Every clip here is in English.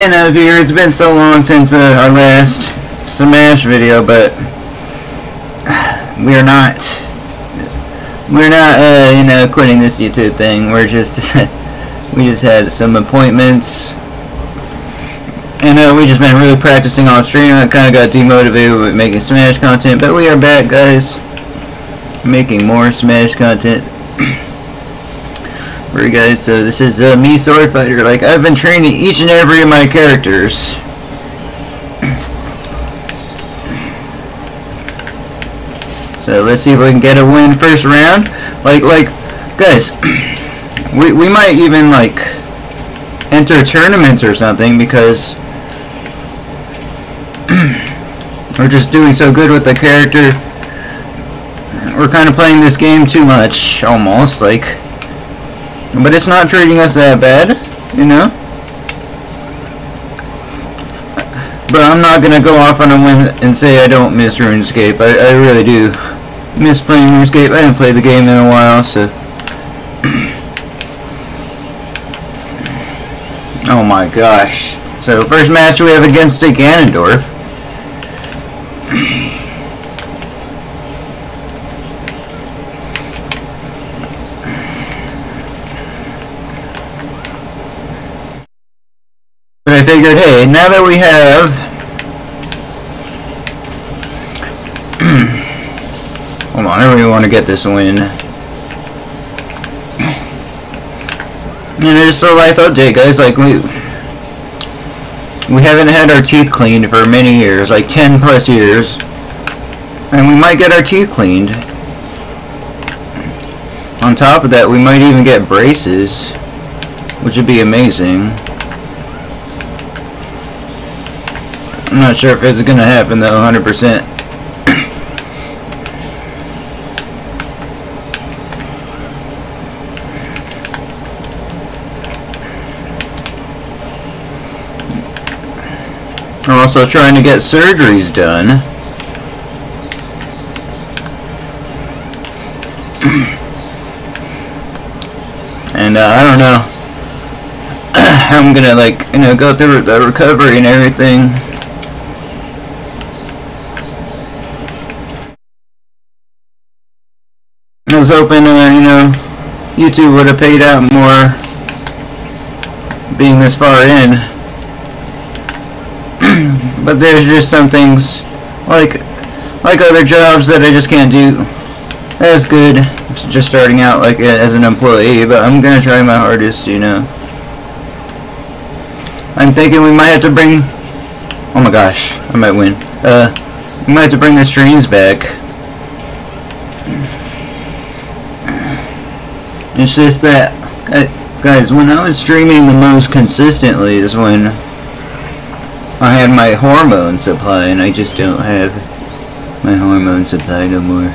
FanOF here, it's been so long since uh, our last Smash video, but we're not, we're not, uh, you know, quitting this YouTube thing. We're just, we just had some appointments, and uh, we just been really practicing on stream. I kind of got demotivated with making Smash content, but we are back, guys, making more Smash content guys. So this is uh, Mii, Sword Fighter. Like I've been training each and every of my characters. So let's see if we can get a win first round. Like, like, guys, we we might even like enter tournaments or something because we're just doing so good with the character. We're kind of playing this game too much, almost like. But it's not treating us that bad, you know? But I'm not gonna go off on a whim and say I don't miss RuneScape. I, I really do miss playing RuneScape. I haven't played the game in a while, so... oh my gosh. So, first match we have against a Ganondorf. But I figured, hey, now that we have... Hold on, I really want to get this win. And just a life update, guys. Like, we... We haven't had our teeth cleaned for many years, like 10 plus years. And we might get our teeth cleaned. On top of that, we might even get braces. Which would be amazing. I'm not sure if it's gonna happen though, 100%. I'm also trying to get surgeries done. and uh, I don't know how I'm gonna like, you know, go through the recovery and everything. Was hoping, uh, you know, YouTube would have paid out more being this far in. but there's just some things, like, like other jobs that I just can't do as good just starting out like as an employee, but I'm gonna try my hardest, you know. I'm thinking we might have to bring, oh my gosh, I might win. Uh, we might have to bring the streams back. It's just that, guys, when I was streaming the most consistently is when I had my hormone supply, and I just don't have my hormone supply no more.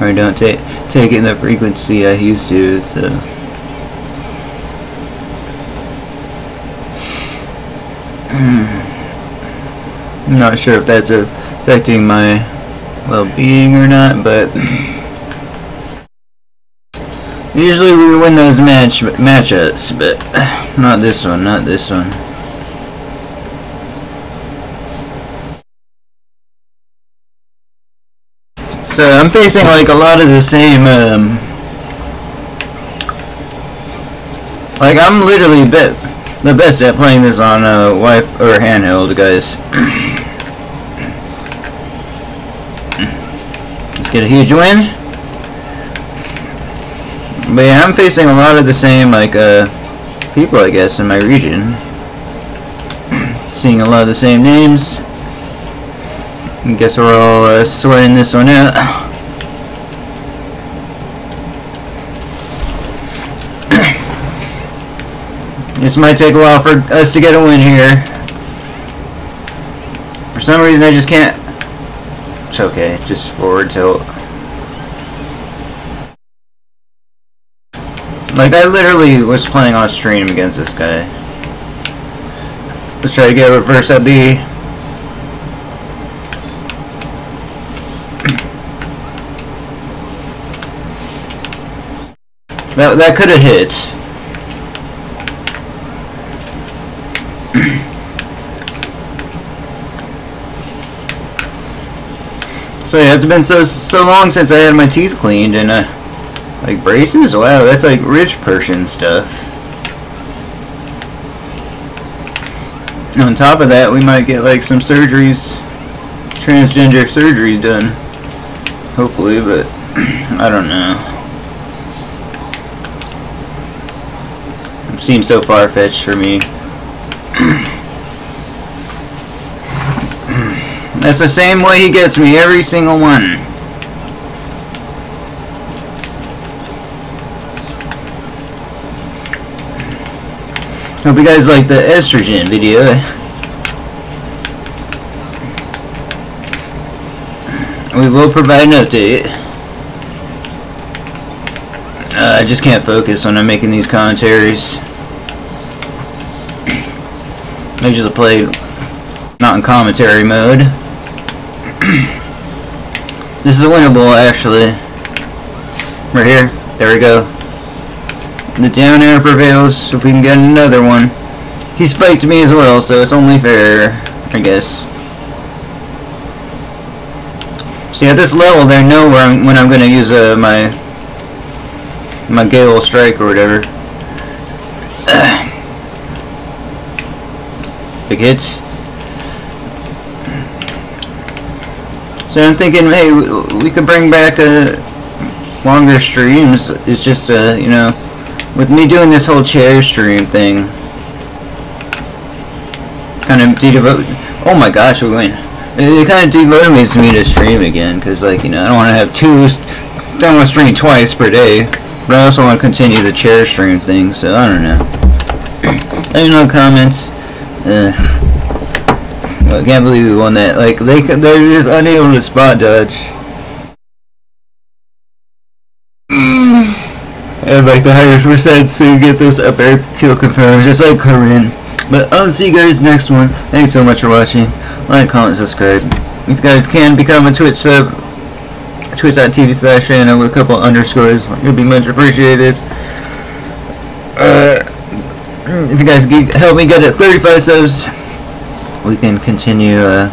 or I don't take take in the frequency I used to, so. I'm not sure if that's affecting my well-being or not, but. Usually we win those match matchups, but not this one, not this one. So I'm facing like a lot of the same, um, like I'm literally the best at playing this on a uh, wife or handheld, guys. Let's get a huge win. But yeah, I'm facing a lot of the same, like, uh, people, I guess, in my region. Seeing a lot of the same names. I guess we're all uh, sweating this one out. this might take a while for us to get a win here. For some reason I just can't... It's okay, just forward tilt. Like, I literally was playing on stream against this guy. Let's try to get a reverse up B. That, that could have hit. so yeah, it's been so so long since I had my teeth cleaned and uh, like braces. Wow, that's like rich person stuff. And on top of that, we might get like some surgeries, transgender surgeries done. Hopefully, but I don't know. It seems so far-fetched for me. That's the same way he gets me, every single one. Hope you guys like the estrogen video. We will provide an update. Uh, I just can't focus when I'm making these commentaries. I usually play not in commentary mode. this is a winnable actually. Right here. There we go. The down air prevails if we can get another one. He spiked me as well, so it's only fair, I guess. See, at this level, they know where I'm, when I'm going to use uh, my my Gale Strike or whatever. Big hits. So I'm thinking, hey, we could bring back a uh, longer streams. It's just, uh, you know, with me doing this whole chair stream thing, kind of devote. Oh my gosh, we're going. It kind of demotivates me to stream again, because like you know, I don't want to have two. I don't want to stream twice per day, but I also want to continue the chair stream thing. So I don't know. Any no comments. Uh, I can't believe we won that. Like they they're just unable to spot dodge. And like the highest percent to get this up air kill confirmed, just like Corrin. But I'll see you guys next one. Thanks so much for watching. Like, comment, subscribe. If you guys can become a Twitch sub, twitch.tv slash with a couple underscores, It'd be much appreciated. Uh, if you guys help me get at 35 subs, we can continue uh,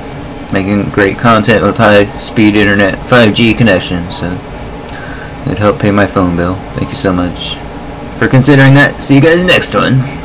making great content with high speed internet 5G connection. So. It'd help pay my phone bill. Thank you so much for considering that. See you guys next one.